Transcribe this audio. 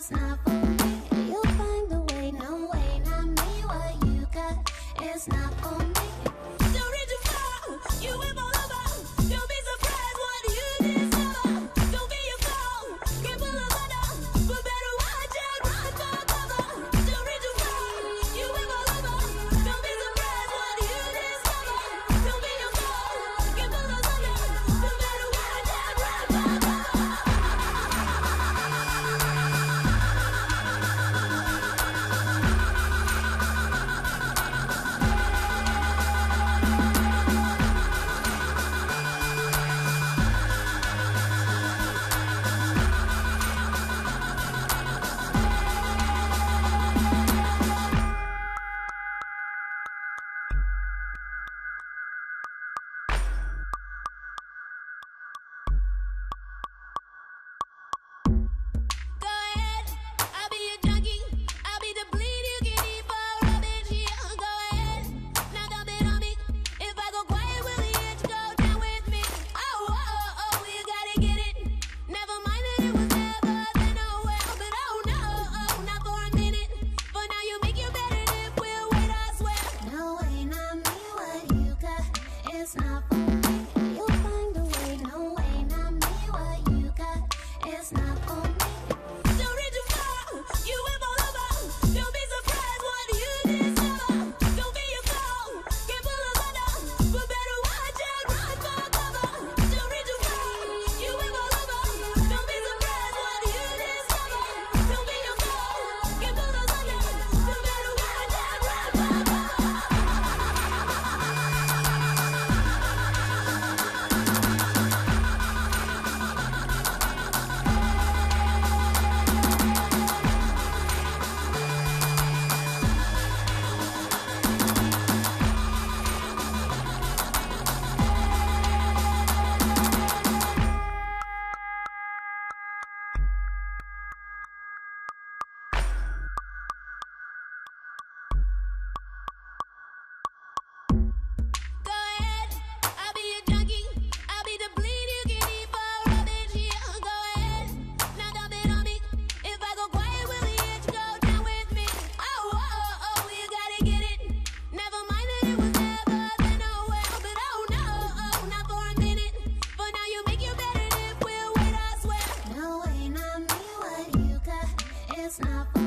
it's not for bed and it will wait. I